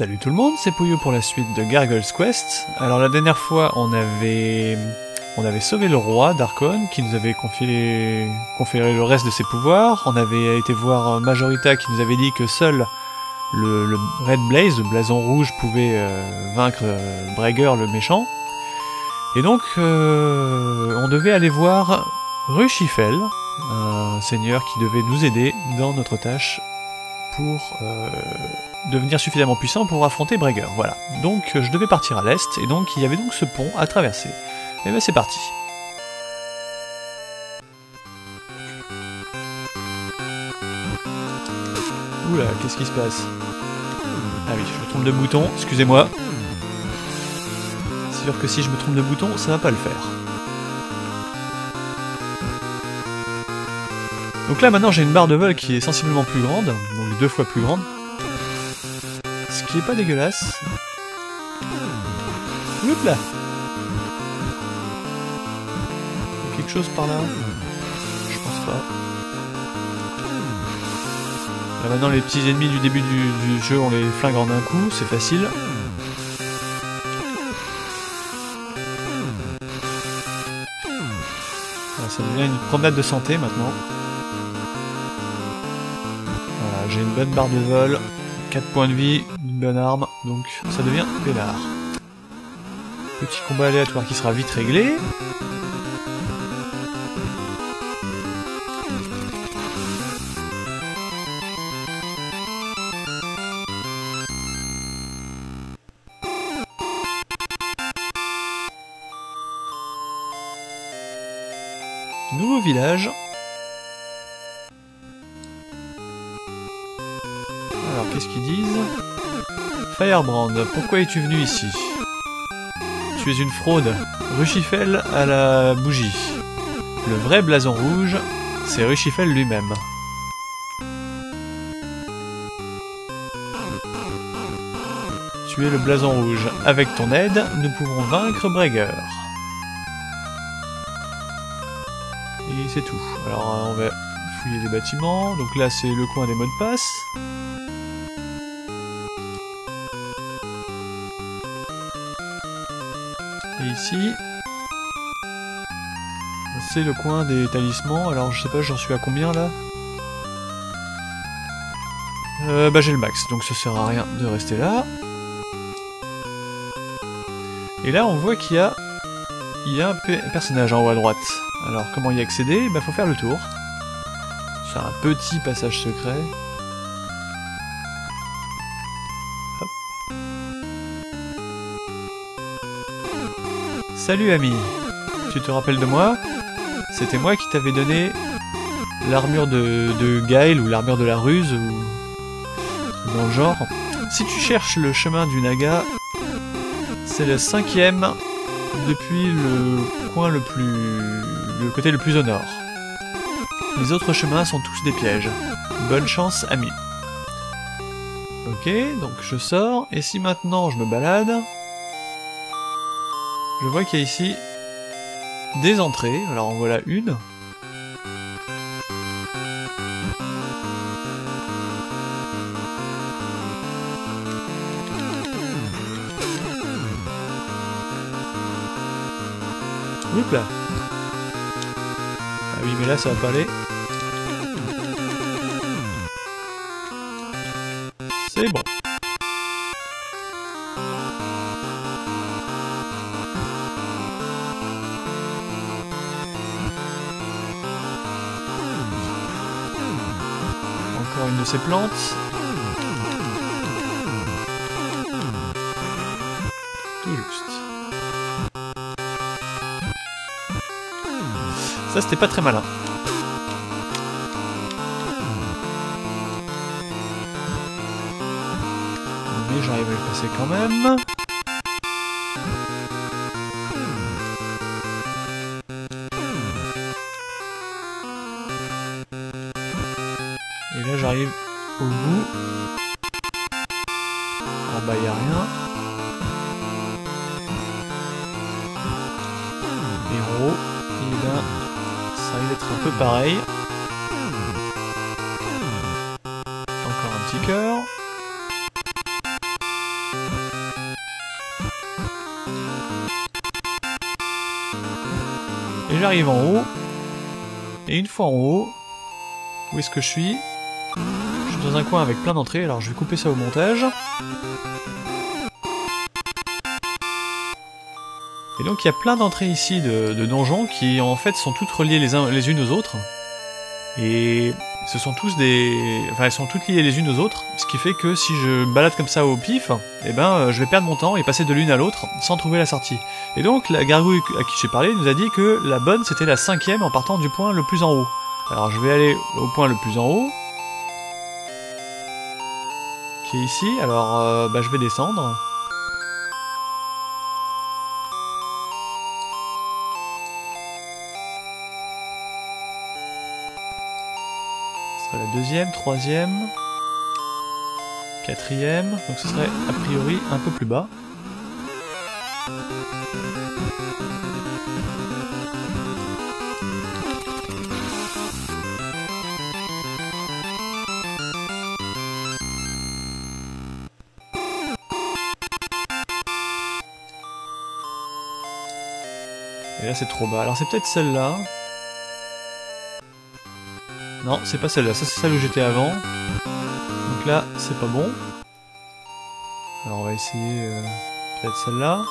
Salut tout le monde, c'est Pouillot pour la suite de Gargoyle's Quest. Alors la dernière fois, on avait on avait sauvé le roi d'Arkon qui nous avait confié conféré le reste de ses pouvoirs. On avait été voir Majorita qui nous avait dit que seul le, Red Blaze, le blason rouge, pouvait euh, vaincre euh, Braeger le méchant. Et donc euh, on devait aller voir Rushifel, un seigneur qui devait nous aider dans notre tâche pour euh, devenir suffisamment puissant pour affronter Braeger. Voilà. Donc euh, je devais partir à l'est, et donc il y avait donc ce pont à traverser. Et ben c'est parti. Oula, qu'est-ce qui se passe? Ah oui, je me trompe de bouton, excusez-moi. C'est sûr que si je me trompe de bouton, ça va pas le faire. Donc là maintenant j'ai une barre de vol qui est sensiblement plus grande, donc deux fois plus grande. Qui est pas dégueulasse. Oups là quelque chose par là Je pense pas. Là maintenant les petits ennemis du début du, du jeu on les flingue en un coup, c'est facile. Ça devient une promenade de santé maintenant. Voilà, j'ai une bonne barre de vol, 4 points de vie, bonne arme, donc ça devient peinard. Petit combat aléatoire qui sera vite réglé. Nouveau village. Alors, qu'est-ce qu'ils disent? Firebrand, pourquoi es-tu venu ici? Tu es une fraude. Ruchifel à la bougie. Le vrai blason rouge, c'est Ruchifel lui-même. Tu es le blason rouge. Avec ton aide, nous pouvons vaincre Braeger. Et c'est tout. Alors on va fouiller les bâtiments. Donc là c'est le coin des mots de passe. C'est le coin des talismans. Alors je sais pas, j'en suis à combien là? Euh, Bah j'ai le max, donc ça sert à rien de rester là. Et là on voit qu'il y a, il y a un pe- personnage en haut à droite. Alors comment y accéder? Bah faut faire le tour. C'est un petit passage secret. Salut ami, tu te rappelles de moi? C'était moi qui t'avais donné l'armure de, de Gaël ou l'armure de la ruse ou dans le genre. Si tu cherches le chemin du Naga, c'est le cinquième depuis le coin le plus... le côté le plus au nord. Les autres chemins sont tous des pièges. Bonne chance, ami. Ok, donc je sors, et si maintenant je me balade, je vois qu'il y a ici des entrées, alors en voilà une. Oups là Ah oui mais là ça va pas aller. C'est bon. Ces plantes. Tout juste. Ça, c'était pas très malin. Mais j'arrive à le passer quand même. Et j'arrive en haut. Et une fois en haut, où est-ce que je suis? Je suis dans un coin avec plein d'entrées, alors je vais couper ça au montage. Et donc il y a plein d'entrées ici de, donjons qui en fait sont toutes reliées les, les unes aux autres. Et ce sont tous des... Enfin elles sont toutes liées les unes aux autres, ce qui fait que si je balade comme ça au pif, eh ben euh, je vais perdre mon temps et passer de l'une à l'autre sans trouver la sortie. Et donc la gargouille à qui j'ai parlé nous a dit que la bonne c'était la cinquième en partant du point le plus en haut. Alors je vais aller au point le plus en haut, qui est ici, alors euh, bah, je vais descendre. Deuxième, troisième, quatrième, donc ce serait a priori un peu plus bas. Et là c'est trop bas. Alors c'est peut-être celle-là. Non, c'est pas celle-là, ça c'est celle où j'étais avant. Donc là, c'est pas bon. Alors on va essayer euh, peut-être celle-là.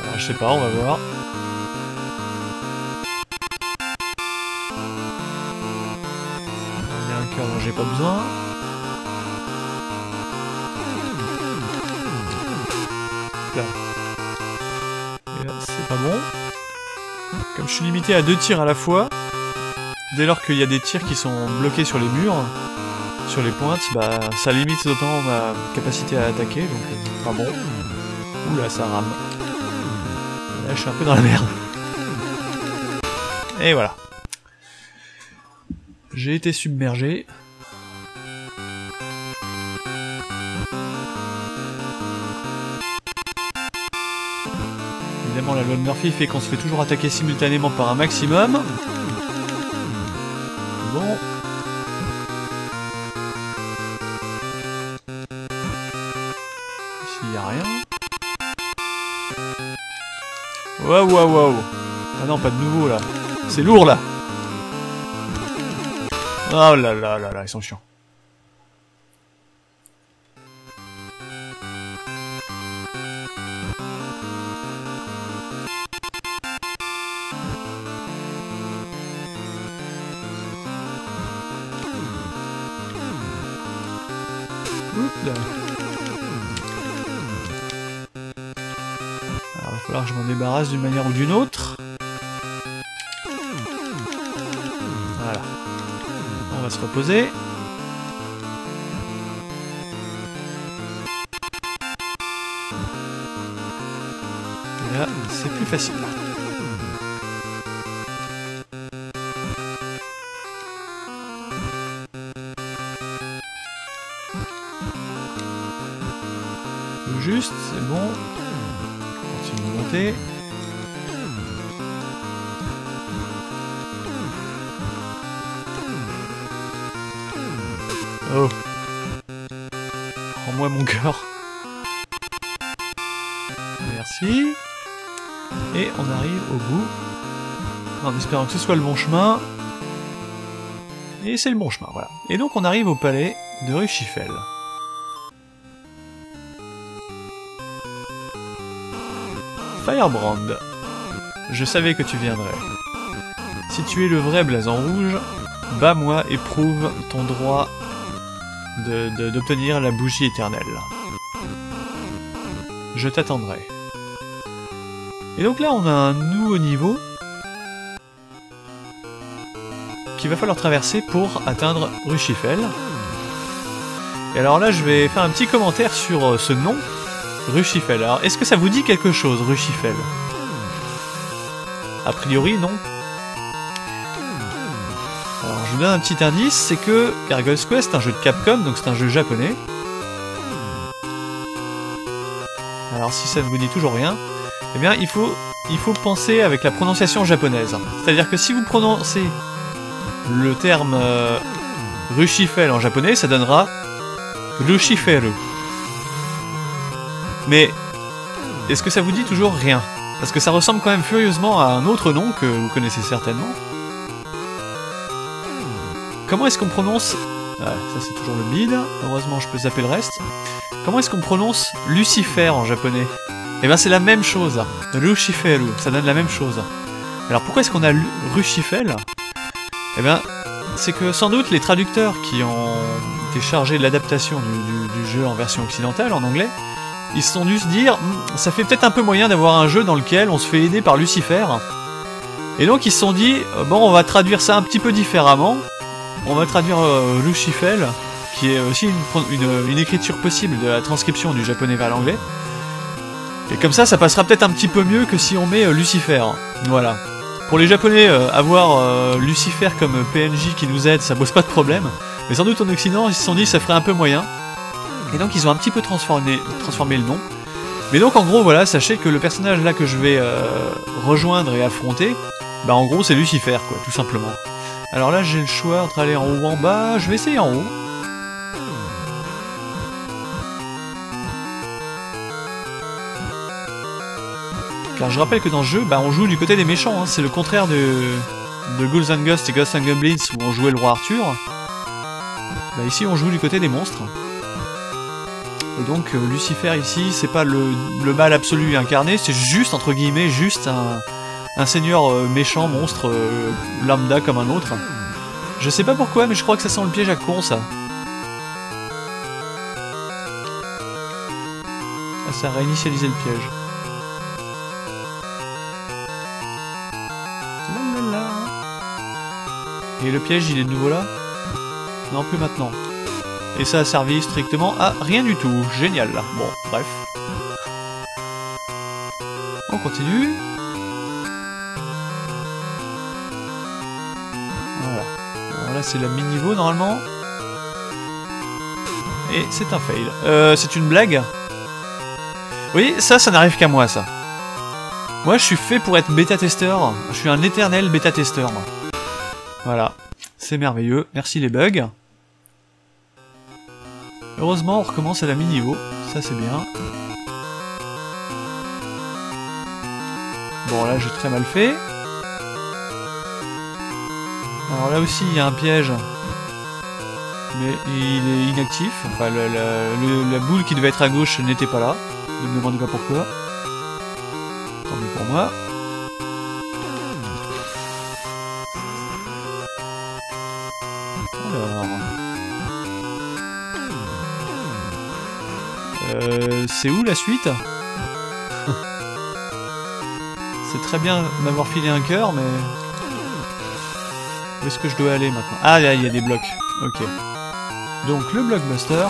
Alors je sais pas, on va voir. Il y a un cœur dont j'ai pas besoin. Suis limité à deux tirs à la fois, dès lors qu'il y a des tirs qui sont bloqués sur les murs, sur les pointes, bah ça limite d'autant ma capacité à attaquer, donc euh, pas bon. Oula, ça rame. Là, je suis un peu dans la merde. Et voilà. J'ai été submergé. La loi de Murphy fait qu'on se fait toujours attaquer simultanément par un maximum. Bon. Ici, y a rien. Waouh, waouh, waouh. Ah non, pas de nouveau, là. C'est lourd, là. Oh là là là là, ils sont chiants. D'une manière ou d'une autre. Voilà. On va se reposer. Et là, c'est plus facile. juste, c'est bon. Continue de monter. On arrive au bout. En espérant que ce soit le bon chemin. Et c'est le bon chemin, voilà. Et donc on arrive au palais de Ruchifel. Firebrand. Je savais que tu viendrais. Si tu es le vrai blason rouge, bats-moi et prouve ton droit d'obtenir de, la bougie éternelle. Je t'attendrai. Et donc là, on a un nouveau niveau qu'il va falloir traverser pour atteindre Ruchifel. Et alors là, je vais faire un petit commentaire sur euh, ce nom, Ruchifel. Alors, est-ce que ça vous dit quelque chose, Ruchifel A priori, non. Alors, je vous donne un petit indice, c'est que Gargoyle's Quest, est un jeu de Capcom, donc c'est un jeu japonais. Alors, si ça ne vous dit toujours rien, eh bien, il faut, il faut penser avec la prononciation japonaise. C'est-à-dire que si vous prononcez le terme euh, Ruchifel en japonais, ça donnera Rushiferu. Mais est-ce que ça vous dit toujours rien? Parce que ça ressemble quand même furieusement à un autre nom que vous connaissez certainement. Comment est-ce qu'on prononce... Ah, ça c'est toujours le bide, heureusement je peux zapper le reste. Comment est-ce qu'on prononce Lucifer en japonais? Eh ben c'est la même chose. Lucifer, ça donne la même chose. Alors pourquoi est-ce qu'on a Ruchifel? Eh ben c'est que sans doute les traducteurs qui ont été chargés de l'adaptation du, jeu en version occidentale, en anglais, ils se sont dû se dire hmm, ça fait peut-être un peu moyen d'avoir un jeu dans lequel on se fait aider par Lucifer. Et donc ils se sont dit euh, bon on va traduire ça un petit peu différemment. On va traduire euh, Lucifel, qui est aussi une, écriture possible de la transcription du japonais vers l'anglais. Et comme ça, ça passera peut-être un petit peu mieux que si on met euh, Lucifer. Voilà. Pour les japonais, euh, avoir Lucifer comme PNJ qui nous aide, ça pose pas de problème. Mais sans doute en Occident, ils se sont dit que ça ferait un peu moyen. Et donc ils ont un petit peu transformé, transformé le nom. Mais donc en gros, voilà, sachez que le personnage là que je vais rejoindre et affronter, bah en gros c'est Lucifer, quoi, tout simplement. Alors là, j'ai le choix entre aller en haut ou en bas. Je vais essayer en haut. Car je rappelle que dans ce jeu, bah, on joue du côté des méchants. Hein. C'est le contraire de, de Ghouls and Ghosts et Ghosts and Goblins où on jouait le roi Arthur. Bah, ici, on joue du côté des monstres. Et donc, euh, Lucifer ici, c'est pas le, mal absolu incarné, c'est juste, entre guillemets, juste un, un seigneur euh, méchant, monstre, euh, lambda comme un autre. Je sais pas pourquoi, mais je crois que ça sent le piège à con, ça. Ah, ça a réinitialisé le piège. Et le piège, il est de nouveau là Non, plus maintenant. Et ça a servi strictement à rien du tout. Génial, là. Bon, bref. On continue. c'est la mi-niveau normalement. Et c'est un fail. Euh, c'est une blague Oui, ça, ça n'arrive qu'à moi, ça. Moi, je suis fait pour être bêta-testeur. Je suis un éternel bêta-testeur, Voilà. C'est merveilleux. Merci les bugs. Heureusement, on recommence à la mi-niveau. Ça, c'est bien. Bon, là, j'ai très mal fait. Alors là aussi, il y a un piège. Mais il est inactif. Enfin, la, boule qui devait être à gauche n'était pas là. Ne me demandez pas pourquoi. Tant pour moi. C'est où la suite C'est très bien m'avoir filé un cœur, mais où est-ce que je dois aller maintenant? Ah, là, il y a des blocs. Ok. Donc, le blockbuster.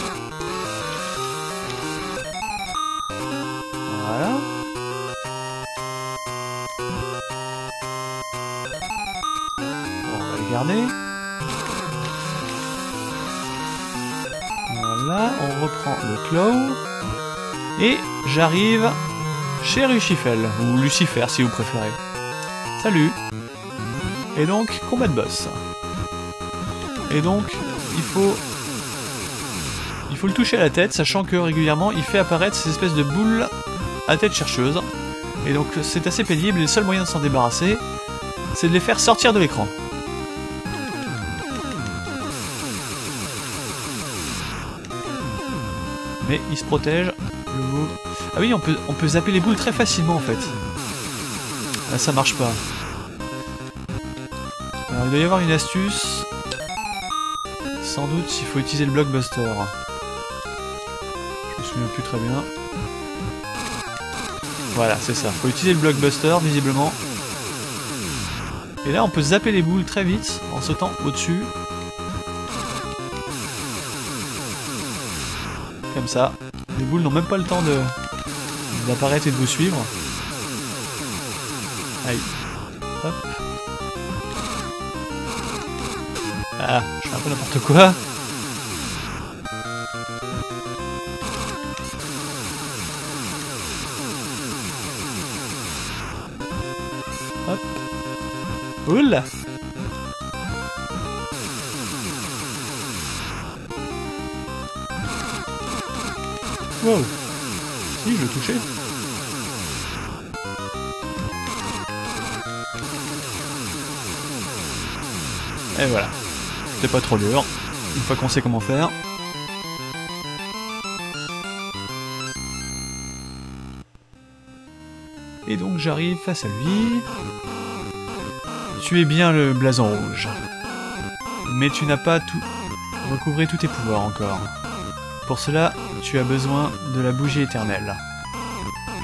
J'arrive chez Lucifel, ou Lucifer si vous préférez. Salut et donc, combat de boss. Et donc, il faut... Il faut le toucher à la tête, sachant que régulièrement, il fait apparaître ces espèces de boules à tête chercheuse. Et donc, c'est assez pénible, le seul moyen de s'en débarrasser, c'est de les faire sortir de l'écran. Mais il se protège. Ah oui, on peut, on peut zapper les boules très facilement en fait. Là, ça marche pas il doit y avoir une astuce. Sans doute s'il faut utiliser le blockbuster. Je me souviens plus très bien. Voilà, c'est ça. Faut utiliser le blockbuster, visiblement. Et là, on peut zapper les boules très vite en sautant au-dessus. Comme ça. Les boules n'ont même pas le temps de d'apparaître et de vous suivre. Ah, je fais un peu n'importe quoi. Hop. Oula Wow Si, je le touchais. Et voilà. C'est pas trop dur. Une fois qu'on sait comment faire. Et donc j'arrive face à lui. Tu es bien le blason rouge. Mais tu n'as pas tout recouvré tous tes pouvoirs encore. Pour cela, tu as besoin de la bougie éternelle.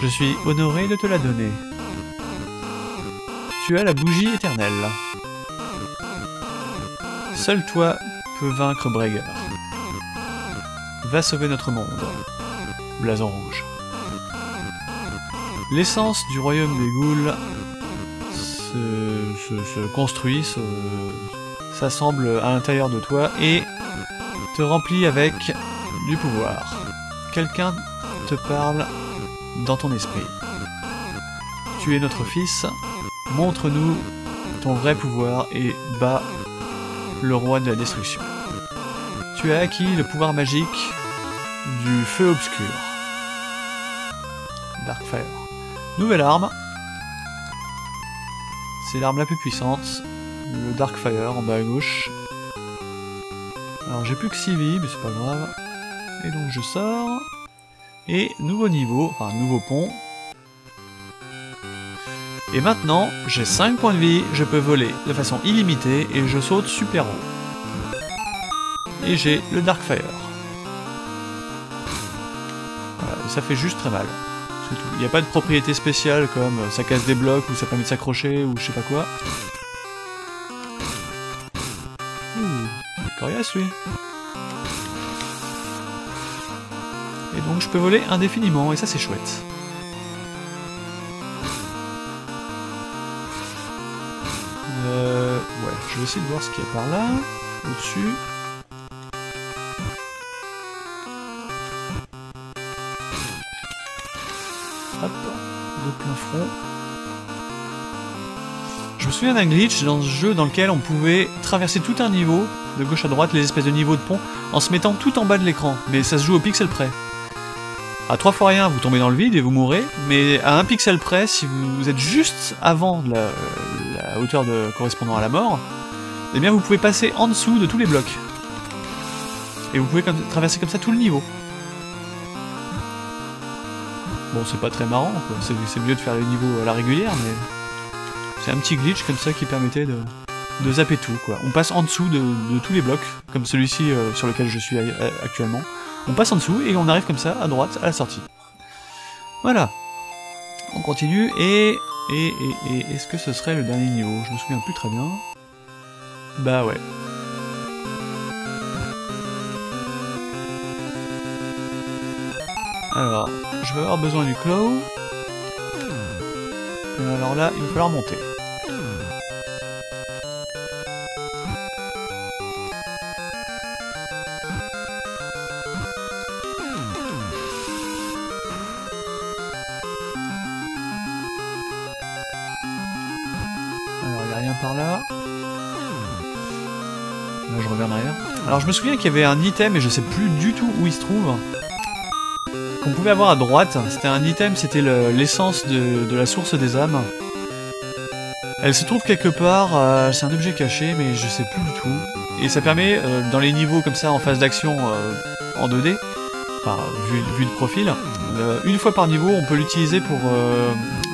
Je suis honoré de te la donner. Tu as la bougie éternelle. Seul toi peux vaincre Breger. Va sauver notre monde. Blason rouge. L'essence du royaume des ghouls se, se- se construit, se- s'assemble à l'intérieur de toi et te remplit avec du pouvoir. Quelqu'un te parle dans ton esprit. Tu es notre fils, montre-nous ton vrai pouvoir et bats le roi de la destruction. Tu as acquis le pouvoir magique du feu obscur. Darkfire. Nouvelle arme. C'est l'arme la plus puissante. Le Darkfire en bas à gauche. Alors j'ai plus que 6 vies, mais c'est pas grave. Et donc je sors. Et nouveau niveau, enfin nouveau pont. Et maintenant, j'ai 5 points de vie, je peux voler de façon illimitée et je saute super haut. Et j'ai le Darkfire. Ça fait juste très mal. Il n'y a pas de propriété spéciale comme ça casse des blocs ou ça permet de s'accrocher ou je sais pas quoi. Ouh, coriace. Et donc je peux voler indéfiniment et ça c'est chouette. Essayer de voir ce qu'il y a par là, au-dessus. Hop, de plein front. Je me souviens d'un glitch dans ce jeu dans lequel on pouvait traverser tout un niveau, de gauche à droite, les espèces de niveaux de pont, en se mettant tout en bas de l'écran. Mais ça se joue au pixel près. À trois fois rien, vous tombez dans le vide et vous mourrez, mais à un pixel près, si vous êtes juste avant la, hauteur de, correspondant à la mort, eh bien vous pouvez passer en dessous de tous les blocs. Et vous pouvez traverser comme ça tout le niveau. Bon, c'est pas très marrant. C'est, mieux de faire les niveaux à la régulière, mais c'est un petit glitch comme ça qui permettait de, zapper tout, quoi. On passe en dessous de, tous les blocs, comme celui-ci euh, sur lequel je suis actuellement. On passe en dessous et on arrive comme ça à droite à la sortie. Voilà. On continue et et et, et est-ce que ce serait le dernier niveau? Je me souviens plus très bien. Bah ouais. Alors, je vais avoir besoin du claw. Alors là, il va falloir monter. Je me souviens qu'il y avait un item, et je sais plus du tout où il se trouve, qu'on pouvait avoir à droite. C'était un item, c'était le- l'essence de, la source des âmes. Elle se trouve quelque part, euh, c'est un objet caché, mais je sais plus du tout. Et ça permet, euh, dans les niveaux comme ça, en phase d'action euh, en 2D, enfin, vu, vu de profil, une fois par niveau, on peut l'utiliser pour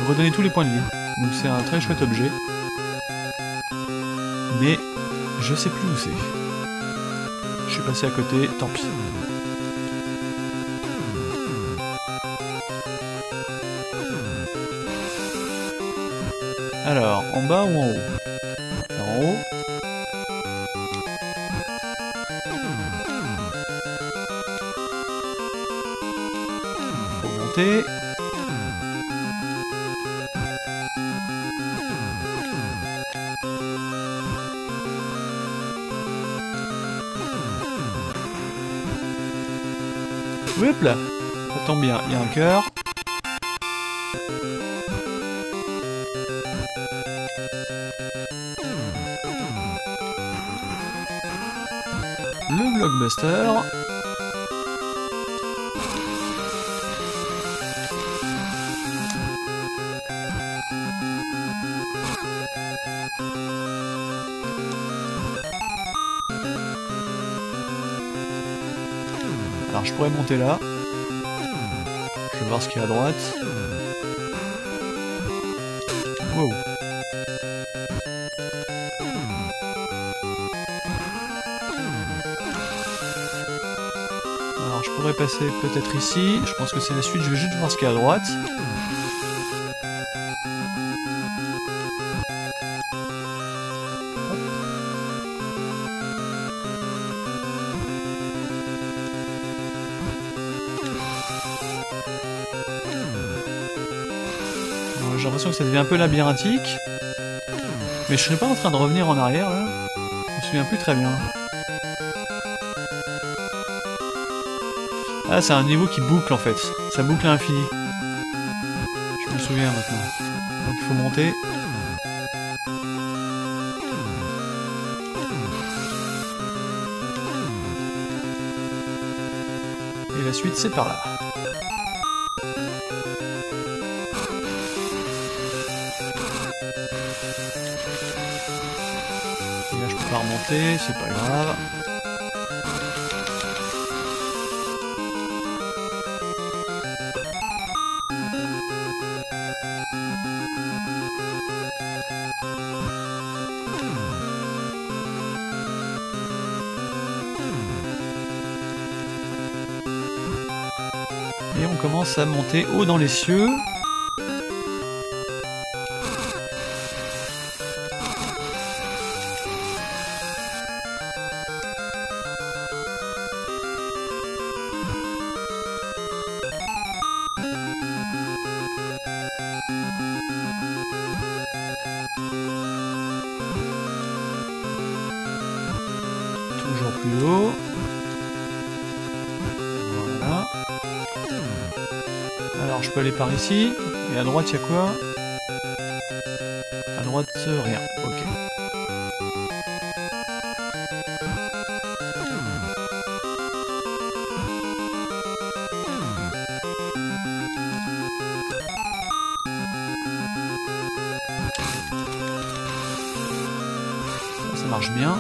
redonner tous les points de vie. Donc c'est un très chouette objet. Mais je sais plus où c'est. Passé à côté, tant pis. Alors, en bas ou en haut? En haut. Faut monter. triple. Ça tombe bien, il y a un cœur. Le blockbuster. Alors je pourrais monter là. Ce qu'il y a à droite. Alors je pourrais passer peut-être ici. Je pense que c'est la suite. Je vais juste voir ce qu'il y a à droite. Ça devient un peu labyrinthique. Mais je serais pas en train de revenir en arrière là. Je me souviens plus très bien. Ah, c'est un niveau qui boucle en fait. Ça boucle à l'infini. Je me souviens maintenant. Donc il faut monter. Et la suite c'est par là. C'est pas grave. Et on commence à monter haut dans les cieux. Aller par ici. Et à droite, il y a quoi? À droite, rien. Ok. Ça, ça marche bien.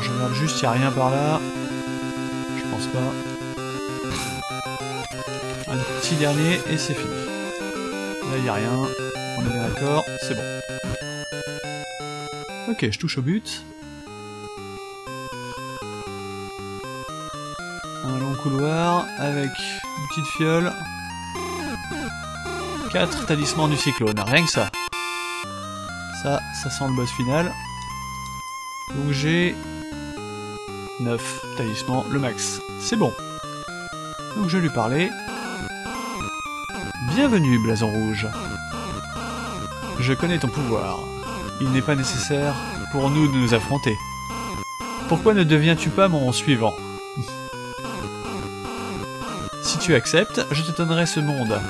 Je regarde juste, il a rien par là. Je pense pas. Un petit dernier et c'est fini. Là, il n'y a rien. On est bien d'accord, c'est bon. Ok, je touche au but. Un long couloir avec une petite fiole. 4 talismans du cyclone, rien que ça. Ça, ça sent le boss final. Donc j'ai 9 talismans, le max. C'est bon. Donc je lui parler. Bienvenue, Blason Rouge. Je connais ton pouvoir. Il n'est pas nécessaire pour nous de nous affronter. Pourquoi ne deviens-tu pas mon suivant? Si tu acceptes, je te donnerai ce monde.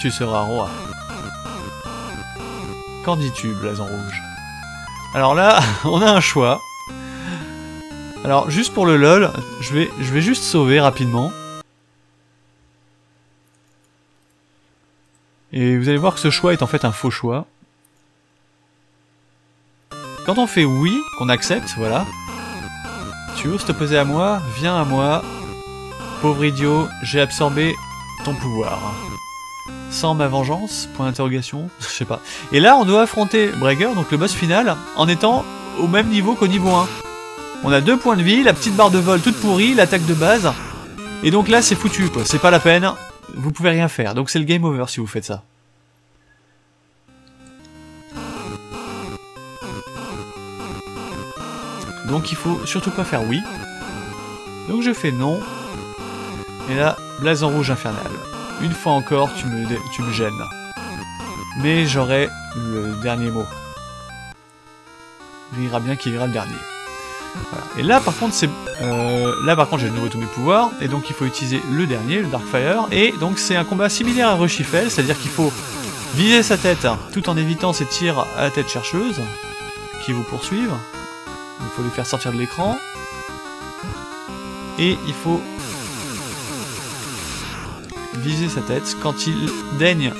Tu seras roi. Qu'en dis-tu, Blason Rouge? Alors là, on a un choix. Alors, juste pour le lol, je vais, juste sauver rapidement. Et vous allez voir que ce choix est en fait un faux choix. Quand on fait oui, qu'on accepte, voilà. Tu oses t'opposer à moi Viens à moi. Pauvre idiot, j'ai absorbé ton pouvoir. Sans ma vengeance? Point d'interrogation Je sais pas. Et là, on doit affronter Breaker, donc le boss final, en étant au même niveau qu'au niveau 1. On a deux points de vie, la petite barre de vol toute pourrie, l'attaque de base. Et donc là, c'est foutu, quoi. C'est pas la peine. Vous pouvez rien faire. Donc c'est le game over si vous faites ça. Donc il faut surtout pas faire oui. Donc je fais non. Et là, blason rouge infernal. Une fois encore, tu me, tu me gênes. Mais j'aurai le dernier mot. Il ira bien qu'il ira le dernier. Et là, par contre, c'est euh, là, par contre, j'ai de nouveau tous mes pouvoirs, et donc il faut utiliser le dernier, le Darkfire, et donc c'est un combat similaire à Rushifel, c'est-à-dire qu'il faut viser sa tête tout en évitant ses tirs à la tête chercheuse qui vous poursuivent. Il faut les faire sortir de l'écran. Et il faut viser sa tête quand il daigne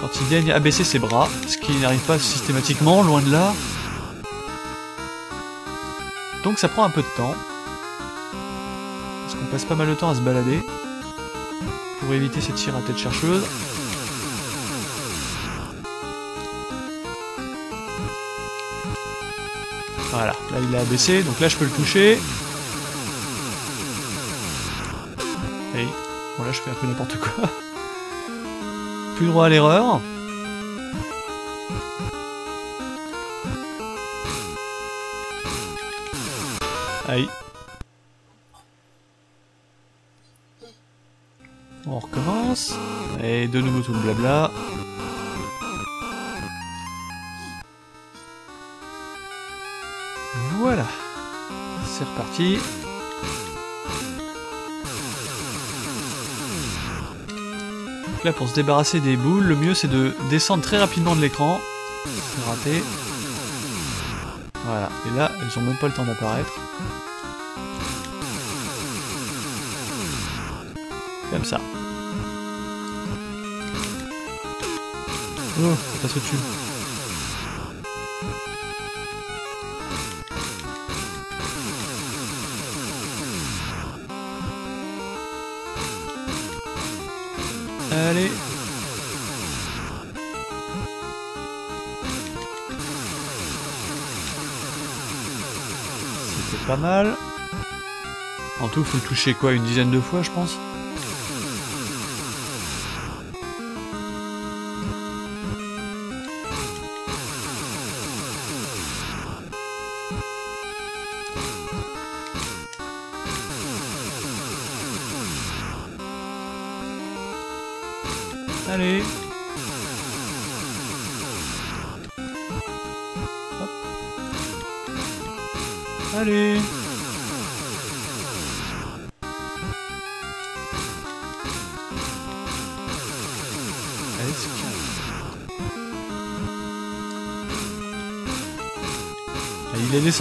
quand il daigne abaisser ses bras, ce qui n'arrive pas systématiquement, loin de là. Donc ça prend un peu de temps. Parce qu'on passe pas mal de temps à se balader. Pour éviter ces tirs à tête chercheuse. Voilà, là il a abaissé, donc là je peux le toucher. Et bon là je fais un peu n'importe quoi. Plus droit à l'erreur. Aïe. On recommence. Et de nouveau tout le blabla. Voilà. C'est reparti. Là, pour se débarrasser des boules, le mieux c'est de descendre très rapidement de l'écran. Raté. Voilà. Et là, elles ont même pas le temps d'apparaître. Comme ça. Oh, passe au-dessus. Allez. Pas mal. En tout, faut le toucher quoi Une dizaine de fois, je pense?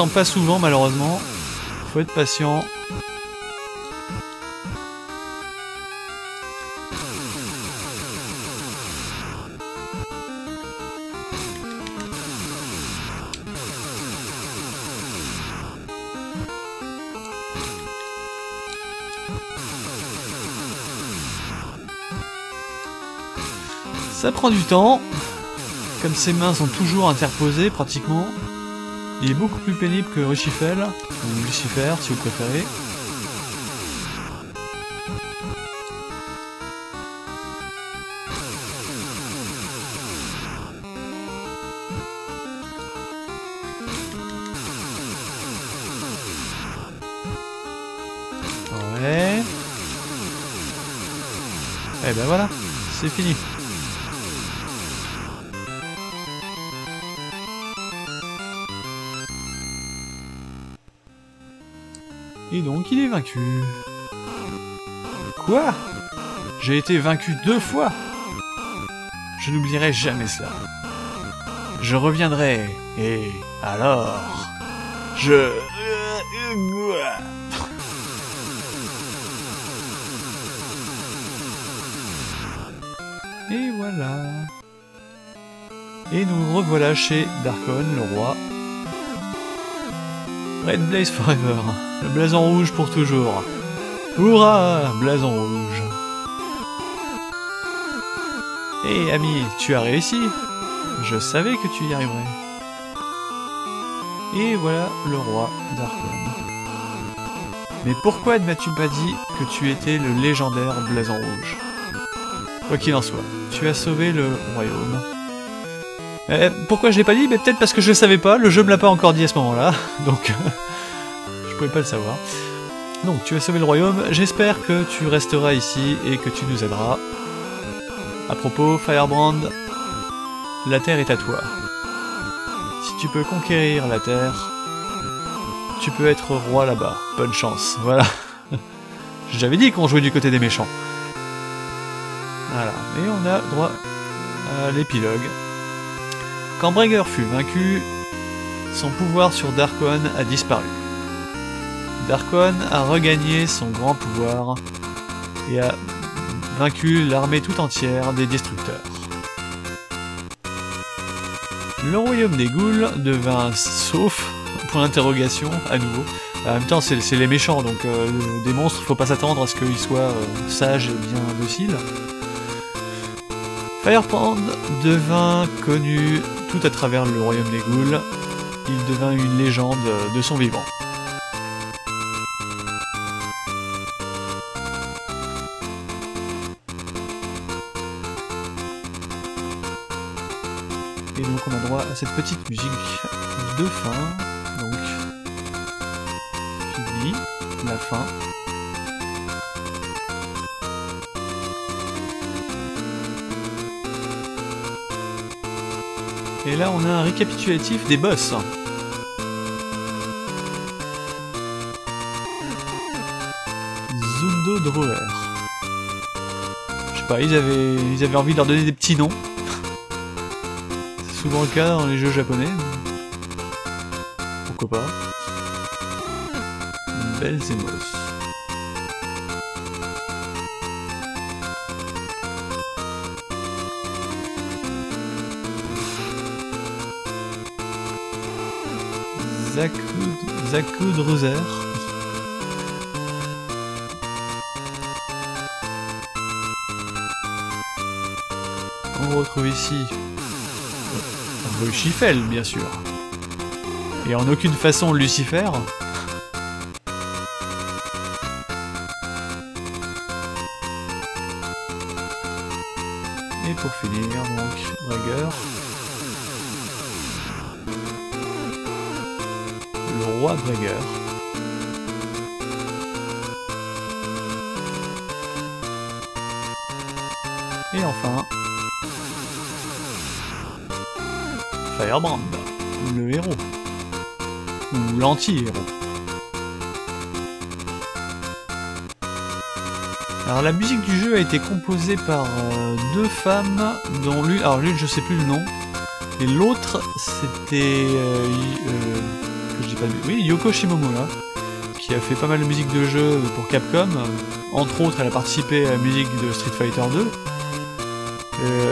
Pas souvent malheureusement. Faut être patient. Ça prend du temps. Comme ses mains sont toujours interposées pratiquement, il est beaucoup plus pénible que Rushifel, ou Lucifer si vous préférez. Ouais. Et ben voilà, c'est fini. Et donc il est vaincu. Quoi? J'ai été vaincu deux fois Je n'oublierai jamais cela. Je reviendrai, et alors Je... Et voilà. Et nous revoilà chez Darkon, le roi. Red Blaze Forever. Le blason rouge pour toujours. Hurrah Blason rouge. Hé ami, tu as réussi. Je savais que tu y arriverais. Et voilà le roi Darkon. Mais pourquoi ne m'as-tu pas dit que tu étais le légendaire blason rouge? Quoi qu'il en soit, tu as sauvé le royaume. Euh, pourquoi je l'ai pas dit peut-être parce que je le savais pas, le jeu me l'a pas encore dit à ce moment-là, donc je pouvais pas le savoir. Donc tu as sauvé le royaume, j'espère que tu resteras ici et que tu nous aideras. À propos, Firebrand, la terre est à toi. Si tu peux conquérir la terre, tu peux être roi là-bas. Bonne chance, voilà. J'avais dit qu'on jouait du côté des méchants. Voilà, et on a droit à l'épilogue. Quand Breger fut vaincu, son pouvoir sur Darkon a disparu. Darkon a regagné son grand pouvoir et a vaincu l'armée tout entière des destructeurs. Le royaume des ghouls devint sauf, point d'interrogation, à nouveau. En même temps, c'est les méchants, donc euh, des monstres, faut pas s'attendre à ce qu'ils soient euh, sages et bien dociles. Firebrand devint connu tout à travers le royaume des ghouls. Il devint une légende de son vivant. Et donc on a droit à cette petite musique de fin. Donc, fini, la fin. Et là on a un récapitulatif des boss. Zundo Droer. Je sais pas, ils avaient, ils avaient envie de leur donner des petits noms souvent le cas dans les jeux japonais. Pourquoi pas? Belzemos. Druzer. On retrouve ici Lucifer, bien sûr. Et en aucune façon Lucifer. Et pour finir, donc, Drager. Roi. Et enfin, Firebrand, le héros. Ou l'anti-héros. Alors la musique du jeu a été composée par euh, deux femmes dont l'une, alors l'une je sais plus le nom, et l'autre c'était, euh, euh, oui Yoko Shimomura, qui a fait pas mal de musique de jeu pour Capcom. Entre autres, elle a participé à la musique de Street Fighter 2.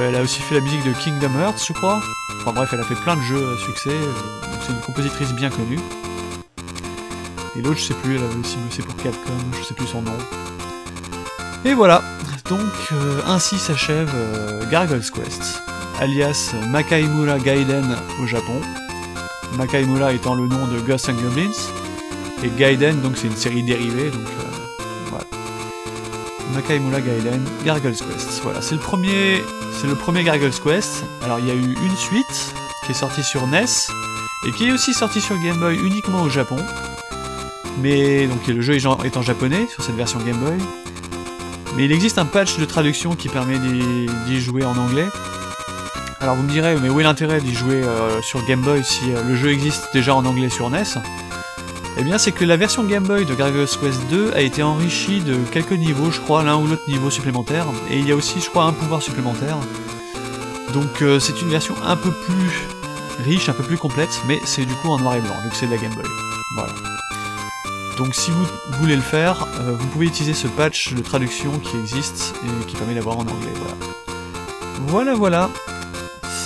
elle a aussi fait la musique de Kingdom Hearts, je crois. Enfin bref, elle a fait plein de jeux à succès, euh, c'est une compositrice bien connue. Et l'autre, je sais plus, elle avait aussi bossé pour Capcom, je sais plus son nom. Et voilà, donc euh, ainsi s'achève euh, Gargoyle's Quest, alias Makaimura Gaiden au Japon. Makaimura étant le nom de Ghosts and Goblins, et Gaiden, donc c'est une série dérivée, donc voilà. Makaimura Gaiden, Gargoyle's Quest. Voilà, c'est le premier c'est le premier Gargoyle's Quest. Alors il y a eu une suite qui est sortie sur NES et qui est aussi sortie sur Game Boy uniquement au Japon. Mais donc le jeu est en japonais sur cette version Game Boy. Mais il existe un patch de traduction qui permet d'y jouer en anglais. Alors vous me direz, mais où est l'intérêt d'y jouer euh, sur Game Boy si euh, le jeu existe déjà en anglais sur NES Eh bien c'est que la version Game Boy de Gargoyle's Quest 2 a été enrichie de quelques niveaux, je crois, l'un ou l'autre niveau supplémentaire. Et il y a aussi, je crois, un pouvoir supplémentaire. Donc euh, c'est une version un peu plus riche, un peu plus complète, mais c'est du coup en noir et blanc, vu que c'est de la Game Boy. Voilà. Donc si vous voulez le faire, vous pouvez utiliser ce patch de traduction qui existe et qui permet d'avoir en anglais. Voilà, voilà.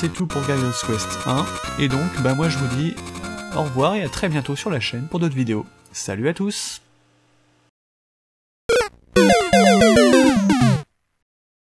C'est tout pour Gargoyle's Quest 1. Et donc, bah moi je vous dis au revoir et à très bientôt sur la chaîne pour d'autres vidéos. Salut à tous